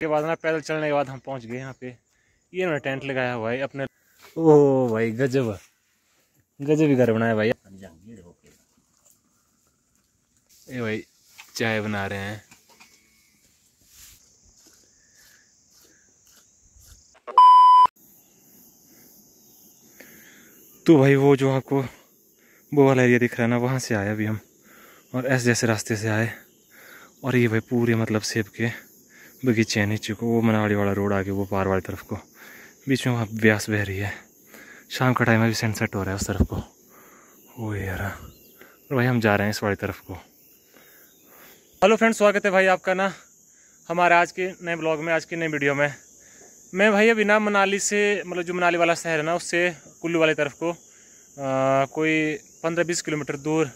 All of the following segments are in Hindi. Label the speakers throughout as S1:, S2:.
S1: के बाद ना पैदल चलने के बाद हम पहुँच गए यहाँ पे। ये उन्होंने टेंट लगाया हुआ है अपने। ओ भाई गजब। गजब ही घर बनाया भाई। ये भाई चाय बना रहे हैं। तो भाई वो जो आपको वो वाला एरिया दिख रहा है ना वहाँ से आए अभी हम। और ऐसे जैसे रास्ते से आए। और ये भाई पूरे मतलब सेब के बगीचे हैं नीचे को वो मनाली वाला रोड आगे वो पार वाली तरफ़ को। बीच में वहाँ ब्यास बह रही है। शाम का टाइम अभी सनसेट हो रहा है उस तरफ़ को। वो यार। और भाई हम जा रहे हैं इस वाली तरफ़ को। हेलो फ्रेंड स्वागत है भाई आपका ना हमारे आज के नए ब्लॉग में आज की नई वीडियो में। मैं भाई अभी ना मनाली से मतलब जो मनाली वाला शहर है ना उससे कुल्लू वाली तरफ़ को आ, कोई पंद्रह बीस किलोमीटर दूर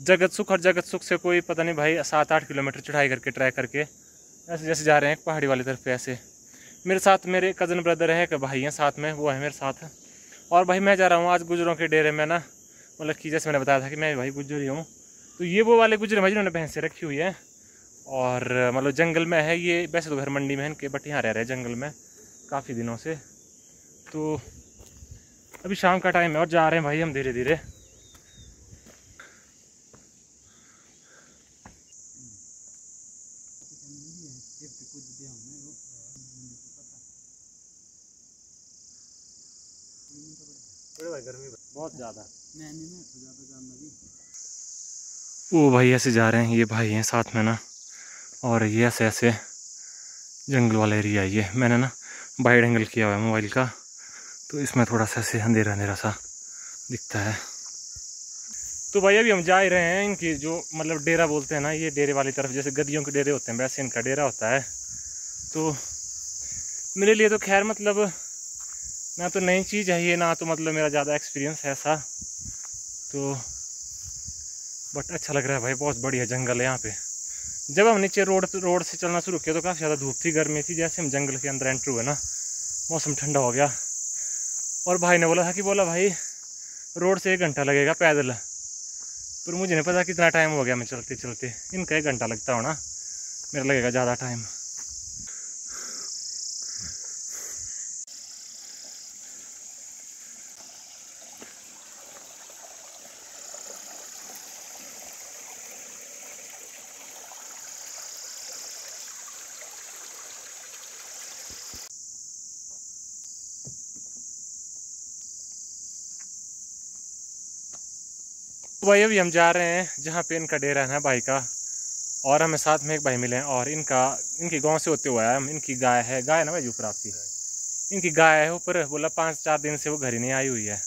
S1: जगत सुख और जगत सुख से कोई पता नहीं भाई सात आठ किलोमीटर चढ़ाई करके ट्रैक करके ऐसे जैसे जा रहे हैं पहाड़ी वाली तरफ़ ऐसे। मेरे साथ मेरे कज़न ब्रदर है कि भाई हैं साथ में, वो है मेरे साथ। और भाई मैं जा रहा हूँ आज गुजरों के डेरे में ना मतलब कि जैसे मैंने बताया था कि मैं भाई गुजर ही। हूँ तो ये वो वाले गुजर भाई जिन्होंने भैंसें रखी हुई है। और मतलब जंगल में है ये, वैसे तो घर मंडी में इनके बट यहाँ रह रहे हैं जंगल में काफ़ी दिनों से। तो अभी शाम का टाइम है और जा रहे हैं भाई हम धीरे धीरे गर्मी बहुत ज़्यादा। वो भाई ऐसे जा रहे हैं, ये भाई हैं साथ में ना, और ये ऐसे ऐसे जंगल वाला एरिया ये। मैंने ना वाइड एंगल किया हुआ है मोबाइल का तो इसमें थोड़ा सा ऐसे अंधेरा अंधेरा सा दिखता है। तो भाई अभी हम जा ही रहे हैं इनकी जो मतलब डेरा बोलते हैं ना, ये डेरे वाली तरफ़, जैसे गदियों के डेरे होते हैं, वैसे इनका डेरा होता है। तो मेरे लिए तो खैर मतलब ना तो नई चीज़ है ये, ना तो मतलब मेरा ज़्यादा एक्सपीरियंस है ऐसा। तो बट अच्छा लग रहा है भाई, बहुत बढ़िया जंगल है यहाँ पे। जब हम नीचे रोड रोड से चलना शुरू किया तो काफ़ी ज़्यादा धूप थी, गर्मी थी, जैसे हम जंगल के अंदर एंटर हुए ना। मौसम ठंडा हो गया। और भाई ने बोला था कि, बोला भाई, रोड से एक घंटा लगेगा पैदल। पर मुझे नहीं पता कितना टाइम हो गया मैं चलते चलते इनका एक घंटा लगता हो ना मेरा लगेगा ज़्यादा टाइम तो भाई अभी हम जा रहे हैं, जहाँ पे इनका डेरा है भाई का, और हमें साथ में एक भाई मिले हैं, और इनका, इनकी गाँव से होते हुए आया हम, इनकी गाय है, गाय ना भाई ऊपर आपकी? इनकी गाय है ऊपर, बोला पाँच चार दिन से वो घर ही नहीं आई हुई है।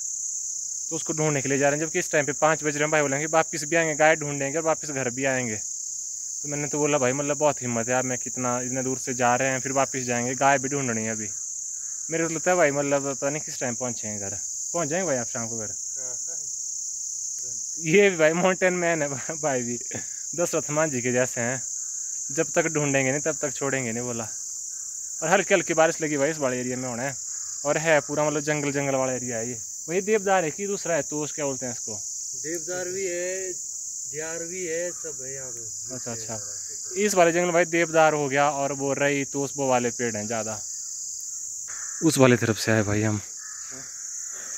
S1: तो उसको ढूँढने के लिए जा रहे हैं, जबकि इस टाइम पे पाँच बज रहे हैं भाई बोलेंगे वापस भी आएँगे, गाय ढूंढेंगे और वापस घर भी आएँगे। तो मैंने तो बोला, भाई मतलब बहुत हिम्मत है यार, मैं कितना, इतने दूर से जा रहे हैं, फिर वापस जाएँगे, गाय भी ढूंढनी है अभी। मेरे को लगता है भाई मतलब पता नहीं किस टाइम पहुँचेंगे घर। पहुँच जाएँगे भाई आप शाम को घर? ये भी भाई माउंटेन मैन है भाई भी। दशरथ मान जी के जैसे हैं। जब तक ढूंढेंगे नहीं तब तक छोड़ेंगे नहीं बोला। और हल्की हल्की बारिश लगी भाई इस वाले एरिया में होना। है और है पूरा मतलब जंगल जंगल वाला एरिया है ये। वही देवदार है कि दूसरा है तो क्या बोलते हैं इसको?
S2: देवदार भी है दियार भी है सब है यहाँ पे।
S1: अच्छा अच्छा। इस वाले जंगल भाई देवदार हो गया और वो रही तो वो वाले पेड़ हैं ज़्यादा। उस वाले तरफ़ से आए भाई हम।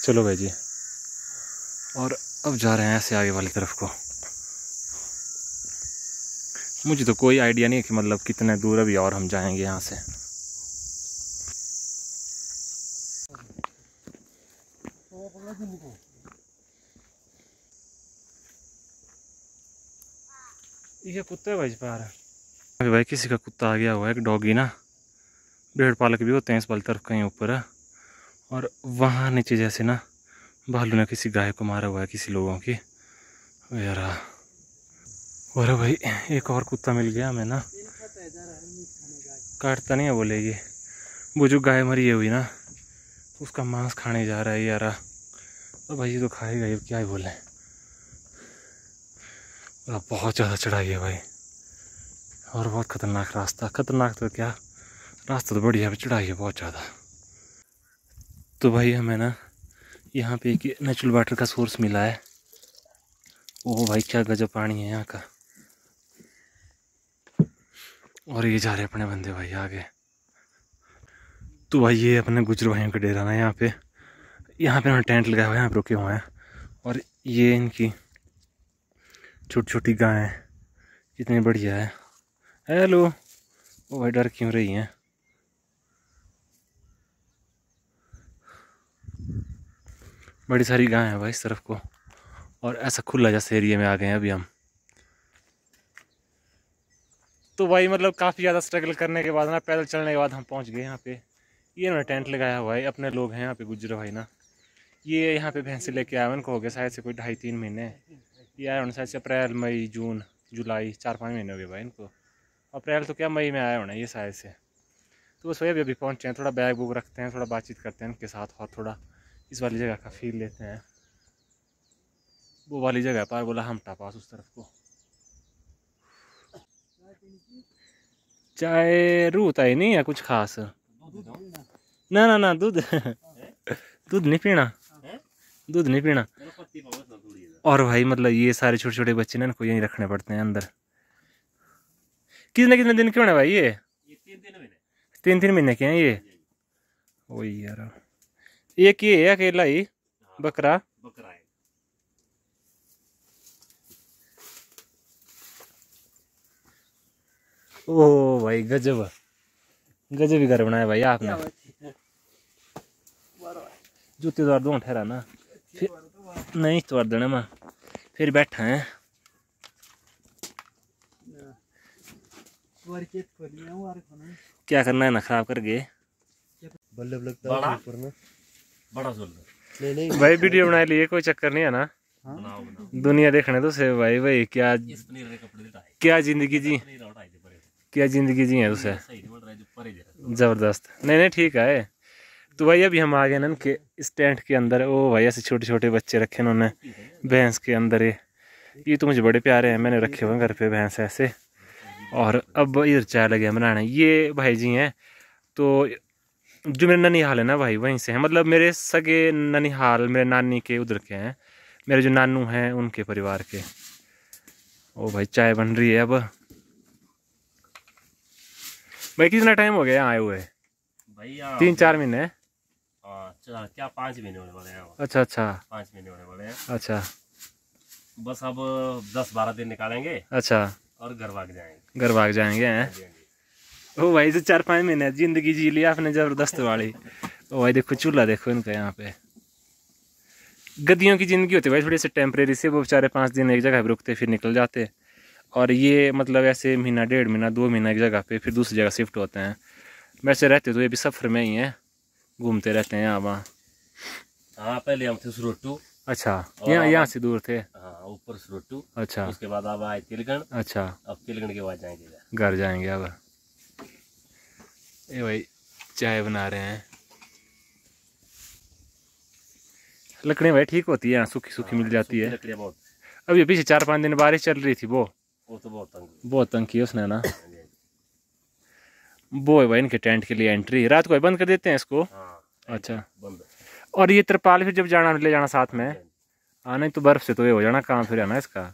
S1: चलो भाई जी। और अब जा रहे हैं ऐसे आगे वाली तरफ़ को। मुझे तो कोई आइडिया नहीं है कि मतलब कितने दूर अभी और हम जाएँगे यहाँ से। ये कुत्ते भाई पार अभी भाई किसी का कुत्ता आ गया हुआ है, एक डॉगी ना। भेड़ पालक भी होते हैं इस वाली तरफ़ कहीं ऊपर। है और वहाँ नीचे जैसे ना भालू ने किसी गाय को मारा हुआ है, किसी लोगों की। यार और भाई, एक और कुत्ता मिल गया हमें ना। काटता नहीं है बोले ये वो जो गाय मरी हुई ना। उसका मांस खाने जा रहा है यार। और भाई ये तो खाएगा, ये क्या ही बोले। और बहुत ज़्यादा चढ़ाई है भाई। और बहुत ख़तरनाक रास्ता। ख़तरनाक तो क्या? रास्ता तो बढ़िया चढ़ाई है बहुत ज़्यादा। तो भाई हमें ना यहाँ पे एक नेचुरल वाटर का सोर्स मिला है। ओह भाई, क्या गजब पानी है यहाँ का। और ये जा रहे अपने बंदे भाई आगे। तो भाई ये अपने गुजर भाइयों का डेरा ना यहाँ पे। यहाँ पे उन्होंने टेंट लगाया हुआ है, यहाँ पे रुके हुए हैं। और ये इनकी छोटी छोटी गायें कितनी बढ़िया है। हेलो ओ भाई, डर क्यों रही हैं? बड़ी सारी गायें हैं भाई इस तरफ़ को। और ऐसा खुला जैसे एरिया में आ गए हैं अभी हम। तो भाई मतलब काफ़ी ज़्यादा स्ट्रगल करने के बाद ना, पैदल चलने के बाद हम पहुँच गए यहाँ पे। ये उन्होंने टेंट लगाया हुआ है, अपने लोग हैं यहाँ पे गुजर भाई ना। ये यहाँ पे भैंसे लेके आए उनको हो गया शायद से कोई ढाई तीन महीने। ये आए होने शायद से अप्रैल, मई, जून, जुलाई, चार पाँच महीने हो गए भाई इनको। अप्रैल तो क्या मई में आया होना ये शायद से। तो बस वही अभी अभी पहुँचे हैं, थोड़ा बैग बुग रखते हैं, थोड़ा बातचीत करते हैं उनके साथ और थोड़ा इस वाली जगह का फील लेते हैं। वो वाली जगह पर बोला हमटा पास उस तरफ़ को। चाय रूत आई नहीं है कुछ खास? ना ना ना दूध। दूध नहीं पीना। दूध नहीं पीना। और भाई मतलब ये सारे छोटे छोटे बच्चे ना इनको यहीं रखने पड़ते हैं अंदर। कितने कितने दिन के होने भाई ये? तीन तीन महीने। के हैं ये? वही यार। एक ये है अकेला ही बकरा।
S2: बकरा है।
S1: ओ भाई गजब। गजब ही घर बनाया भाई आपने। जूते तो दो ठहरा ना। फिर नहीं तो देना मैं। फिर बैठा है। क्या करना है ना खराब कर गए
S2: बल्लभ लगता? है ऊपर में
S3: बड़ा
S2: नहीं नहीं।
S1: भाई वीडियो बना लिए कोई चक्कर नहीं है ना?
S3: बनाओ बनाओ।
S1: दुनिया देखने तो से भाई भाई क्या क्या ज़िंदगी जी। क्या ज़िंदगी जी है
S3: है जरा
S1: ज़बरदस्त। नहीं नहीं ठीक है। तो भाई अभी हम आ गए ना के इस टेंट के अंदर। ओ भाई ऐसे छोटे छोटे बच्चे रखे उन्होंने भैंस के अंदर ये ये तो मुझे बड़े प्यारे हैं। मैंने रखे हुए घर पे भैंस ऐसे। और अब इधर चाय लगे हैं बनाने। ये भाई जी हैं। तो जो मेरे ननिहाल है ना भाई वहीं से हैं। मतलब मेरे सगे ननिहाल मेरे नानी के उधर के हैं। मेरे जो नानू हैं उनके परिवार के। ओ भाई चाय बन रही है अब। भाई कितना टाइम हो गया यहाँ आए हुए?
S3: भैया
S1: तीन चार महीने?
S3: हाँ क्या पाँच महीने होने वाले हैं
S1: अच्छा अच्छा।
S3: पाँच महीने होने वाले हैं।
S1: अच्छा।
S3: बस अब दस बारह दिन निकालेंगे
S1: अच्छा।
S3: और घर भाग जाएँगे।
S1: घर भाग जाएँगे हैं।
S3: हाँ हाँ।
S1: ओ भाई तो चार पाँच महीने ज़िंदगी जी लिया आपने ज़बरदस्त वाली। ओ भाई देखो चूल्हा देखो इनका यहाँ पे। गद्दियों की ज़िंदगी होती है भाई थोड़ी सी टेम्परेरी से वो बेचारे पाँच दिन एक जगह पे रुकते फिर निकल जाते। और ये मतलब ऐसे महीना डेढ़ महीना दो महीना एक जगह पे फिर दूसरी जगह शिफ्ट होते हैं। वैसे रहते तो ये भी सफ़र में ही हैं घूमते रहते हैं यहाँ वहाँ।
S3: हाँ पहले हम थे सुरोटू।
S1: अच्छा यहाँ यहाँ से दूर थे?
S3: हाँ ऊपर सुरोटू।
S1: अच्छा।
S3: उसके बाद अब आए तिलगण।
S1: अच्छा।
S3: अब तिलगण के बाद जाएँगे।
S1: घर जाएँगे अब। ये भाई चाय बना रहे हैं। लकड़ियाँ भाई ठीक होती है सूखी सूखी मिल जाती है।
S3: लकड़ियाँ बहुत।
S1: अभी पीछे चार पाँच दिन बारिश चल रही थी वो
S3: वो तो बहुत तंग
S1: बहुत तंग की उसने ना।
S3: हाँ जी, हाँ।
S1: वो है भाई इनके टेंट के लिए एंट्री। रात को बंद कर देते हैं इसको?
S3: हाँ
S1: अच्छा।
S3: बंद
S1: और ये तरपाल फिर जब जाना ले जाना साथ में?
S3: हाँ।
S1: हाँ तो बर्फ़ से तो ये हो जाना काम फिर आना इसका।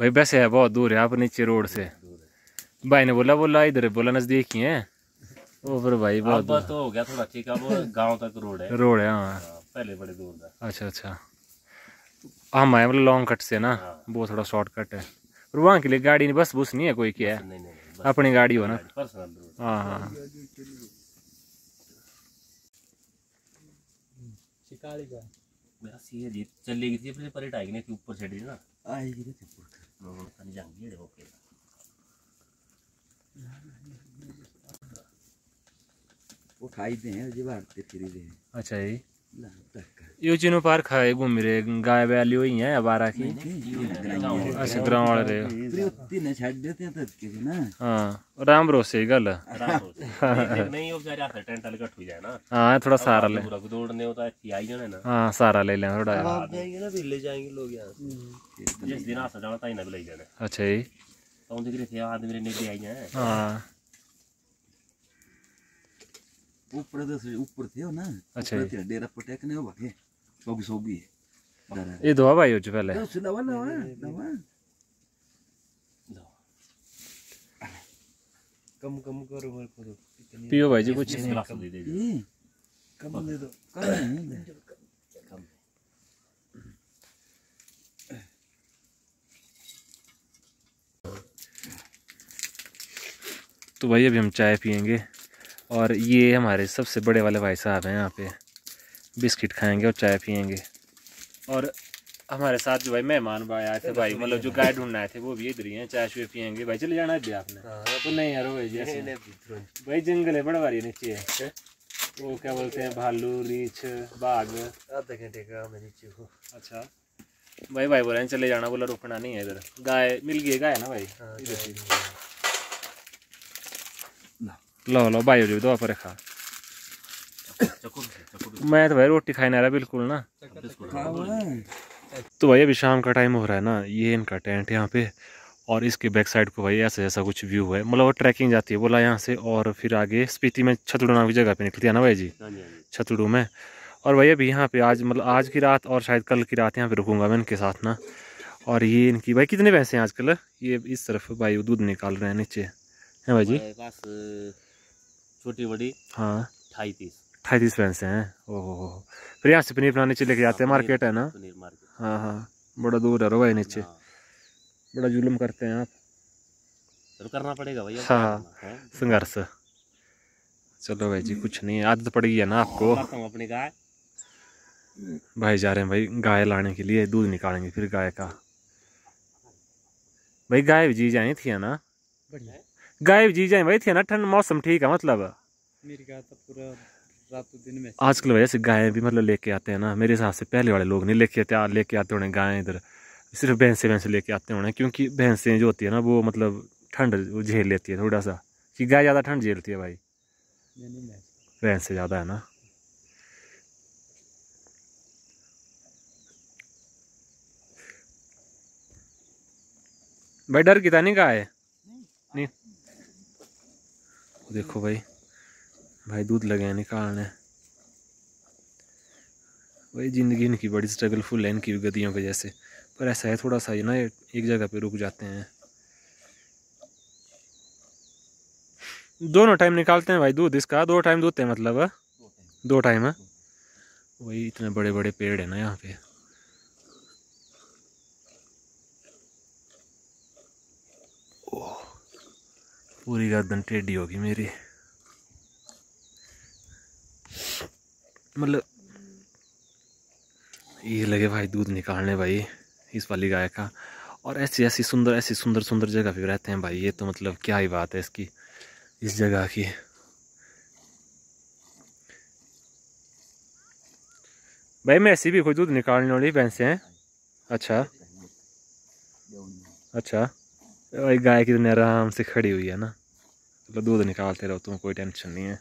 S1: भाई वैसे है बहुत दूर है आप नीचे रोड से। भाई ने बोला बोला इधर बोला नज़दीक ही है। ओ फिर भाई बहुत
S3: तो हो गया थोड़ा ठीक अब गाँव तक रोड है।
S1: रोड है हाँ।
S3: हाँ, पहले बड़े दूर था।
S1: अच्छा अच्छा। हम आए मतलब लॉन्ग कट से ना
S3: हाँ।
S1: वो थोड़ा शॉर्टकट है। और वहाँ के लिए गाड़ी नहीं बस बुस नहीं है कोई क्या है। अपनी गाड़ी हो ना। हाँ हाँ।
S2: शिकारी का
S3: बस ये जी चली गई थी फिर आएगी ना कि ऊपर चढ़ी ना
S2: आएगी ना ऊपर
S3: हम्म, कहीं जाएँगे ये ओके
S2: वो खाई दे हैं जो भारते फिर दे
S1: अच्छा
S2: तक
S1: यो चिनो पार्क है घूम रहे गाय बैली हुई है बारह की। अच्छा ग्राम वाले
S2: हैं तो के ना।
S1: हाँ राम भरोसे ही। गल
S3: नहीं वो बेचारे आते टेंट वाले कट हो जाए ना।
S1: हाँ थोड़ा सारा ले।
S3: पूरा दौड़ने होता है आई जाने ना।
S1: हाँ सारा ले लें थोड़ा।
S2: आप जाएँगे ना फिर ले जाएँगे लोग यहाँ
S3: जिस दिन आसा जाना ताई ना भी ले जाने।
S1: अच्छा जी।
S3: तो
S1: हाँ।
S2: ऊपर तो से ऊपर थे हो ना।
S1: अच्छा।
S2: डेरा पटेक ने हो भागे सोगी सोगी। है
S1: ये दो भाई हो जो पहले।
S2: तो सुनावा ना दवा। कम कम करो मेरे को तो।
S1: पियो भाई जी कुछ। नहीं।
S3: गिलास दे दे
S2: कम दे दो कम नहीं दे
S3: कम
S1: तो भाई अभी हम चाय पियेंगे। और ये हमारे सबसे बड़े वाले भाई साहब हैं यहाँ पे। बिस्किट खाएँगे और चाय पियेंगे। और हमारे साथ जो भाई मेहमान भाई आए थे भाई मतलब जो गाय ढूँढने आए थे वो भी इधर ही हैं चाय शुय पियेंगे। भाई चले जाना है आपने।
S2: हाँ।
S1: तो नहीं यार भाई भाई जंगल है बड़ा भारी नीचे है। वो क्या बोलते हैं भालू रीछ बाघ।
S2: आधे घंटे का नीचे को।
S1: अच्छा। भाई भाई बोल रहे हैं चले जाना बोला रुकना नहीं है इधर। गाय मिल गई गाय ना भाई?
S2: हाँ
S1: इधर लो लो भाई जो दवा पर
S3: चको
S1: मैं तो भाई रोटी खाने आ रहा बिल्कुल ना। तो भाई अभी शाम का टाइम हो रहा है ना ये इनका टेंट यहाँ पे और इसके बैक साइड को भाई ऐसा ऐसा कुछ व्यू है। मतलब वो ट्रैकिंग जाती है बोला यहाँ से और फिर आगे स्पीति में छतड़ू नाम की जगह पे निकलती है ना भाई जी?
S3: हाँ हाँ
S1: छतड़ू में। और भाई अभी यहाँ पे आज मतलब आज की रात और शायद कल की रात यहाँ पे रुकूँगा मैं इनके साथ ना। और ये इनकी भाई कितने पैसे हैं आजकल? ये इस तरफ़ भाई दूध निकाल रहे हैं नीचे। हैं भाई जी?
S3: छोटी बड़ी
S1: हाँ।
S3: ढाई तीस
S1: अट्ठाईस भैंसे हैं। ओहो फिर यहाँ से पनीर अपना नीचे लेके जाते हैं मार्केट है ना?
S3: पनीर मार्केट
S1: हाँ हाँ। बड़ा दूर है रो भाई नीचे।
S3: हाँ,
S1: बड़ा जुलम करते हैं आप।
S3: चलो करना पड़ेगा भैया
S1: हाँ। संघर्ष। चलो भाई जी कुछ नहीं है आदत पड़ गई है ना आपको।
S3: अपनी गाय।
S1: भाई जा रहे हैं भाई गाय लाने के लिए दूध निकालेंगे फिर गाय का। भाई गाय भी जी जाए थी ना?
S2: बढ़िया।
S1: गाय भी जी जाए भाई थी ना ठंड मौसम ठीक है मतलब।
S2: मेरी गाय तो पूरा रात दिन में।
S1: आजकल वजह से गायें भी मतलब लेके आते हैं ना। मेरे हिसाब से पहले वाले लोग नहीं लेके आते लेके आते होने गायें इधर। सिर्फ़ भैंसे भैंसे लेके आते होने क्योंकि भैंसें जो होती है ना वो मतलब ठंड झेल लेती है थोड़ा सा। कि गाय ज़्यादा ठंड झेलती है भाई। भैंस से ज़्यादा है ना। भाई डर किता नहीं गाय नहीं देखो भाई भाई दूध लगे हैं निकालने। भाई ज़िंदगी इनकी बड़ी स्ट्रगलफुल है इनकी गतियों के जैसे। पर ऐसा है थोड़ा सा ये ना एक जगह पे रुक जाते हैं। दोनों टाइम निकालते हैं भाई दूध इसका। दो टाइम दूध है मतलब? दो टाइम है वही इतने बड़े बड़े पेड़ है ना यहाँ पे। पूरी गर्दन टेढ़ी होगी मेरी। मतलब ये लगे भाई दूध निकालने भाई, इस वाली गाय का। और ऐसी ऐसी सुंदर ऐसी सुंदर सुंदर जगह पे रहते हैं भाई, ये तो मतलब क्या ही बात है इसकी, इस जगह की। भाई मैं ऐसी भी कोई दूध निकालने वाली भैंसे हैं? अच्छा। अच्छा। भाई गाय कितने आराम से खड़ी हुई है ना। चलो दूध निकालते रहो, तुम कोई टेंशन नहीं है।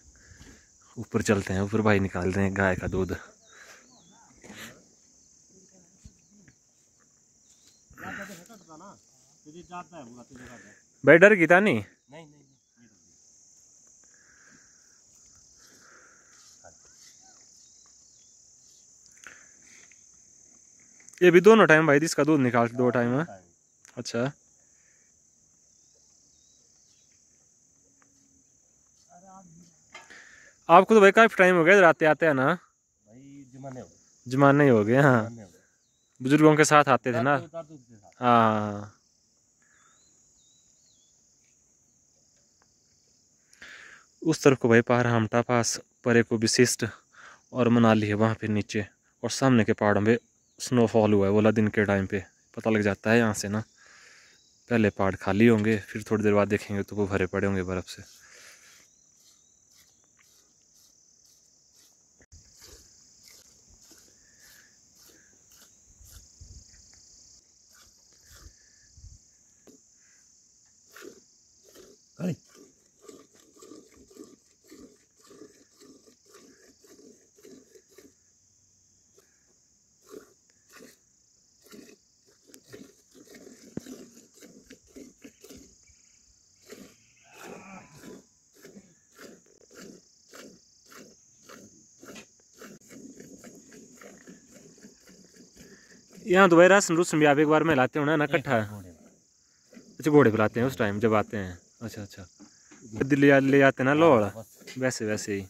S1: ऊपर चलते हैं, ऊपर भाई निकाल रहे हैं गाय का दूध। भाई डर था नहीं? ये भी दोनों टाइम भाई, इसका दूध निकाल दो टाइम है। अच्छा। आपको तो भाई काफ़ी टाइम हो गया इधर आते आते हैं ना
S3: भाई जमाने हो गए।
S1: जमाने हो हाँ। हो बुज़ुर्गों के साथ आते थे ना। हाँ। उस तरफ़ को भाई पहाड़ हमटा पास परे को विशिष्ट और मनाली है वहाँ पे नीचे। और सामने के पहाड़ों पे स्नोफॉल हुआ है बोला दिन के टाइम पे। पता लग जाता है यहाँ से ना। पहले पहाड़ खाली होंगे फिर थोड़ी देर बाद देखेंगे तो वो भरे पड़े होंगे बर्फ़ से। यहाँ तो भाई राशन रूसन भी आप एक बार में लाते हो ना ना इकट्ठा? अच्छा घोड़े पे लाते हैं उस टाइम जब आते हैं। अच्छा अच्छा। ले ले जाते ना लोड़ वैसे वैसे ही।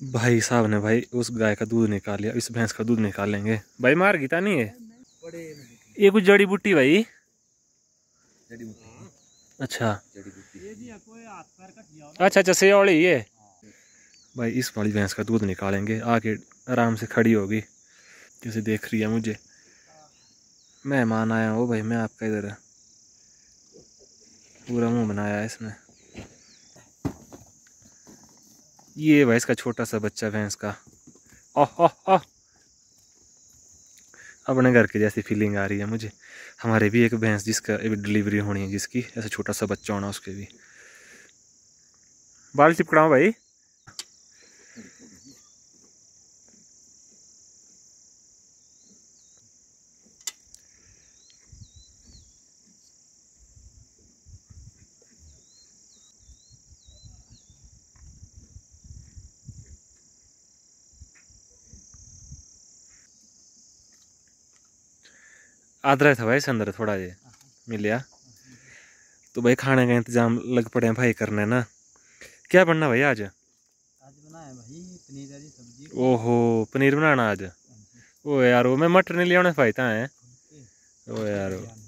S1: भाई साहब ने भाई उस गाय का दूध निकाल लिया इस भैंस का दूध निकाल लेंगे। भाई मार गीता नहीं है? ये कुछ जड़ी बूटी भाई।
S3: जड़ी बूटी।
S1: अच्छा। अच्छा अच्छा सेवड़ी ये भाई इस वाली भैंस का दूध निकालेंगे आके आराम से खड़ी होगी जैसे देख रही है मुझे मेहमान आया हो भाई मैं आपका इधर पूरा मुँह बनाया है इसने ये भाई इसका छोटा सा बच्चा भैंस का ओह ओह ओह अपने घर के जैसी फीलिंग आ रही है मुझे। हमारे भी एक भैंस जिसका अभी डिलीवरी होनी है जिसकी, ऐसा छोटा सा बच्चा होना उसके भी। बाल चिपकड़ाओ भाई। आदरा था भाई संदर अंदर थोड़ा ये मिलिया। तो भाई खाने का इंतज़ाम लग पड़े हैं भाई करने ना। क्या बनना भाई आज?
S2: आज बनाया भाई पनीर वाली सब्ज़ी।
S1: ओहो पनीर बनाना आज? ओ यार वो मैं मटर नहीं लिया भाई ता है। ओ यार
S2: जी